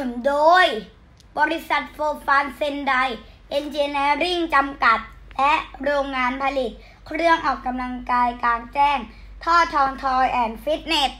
นุนโดย บริษัทโฟฟานเซนไดเอนจิเนียริ่งจำกัด และโรงงานผลิต เครื่องออกกำลังกายกลางแจ้ง ท่อทองทอยแอนด์ฟิตเนส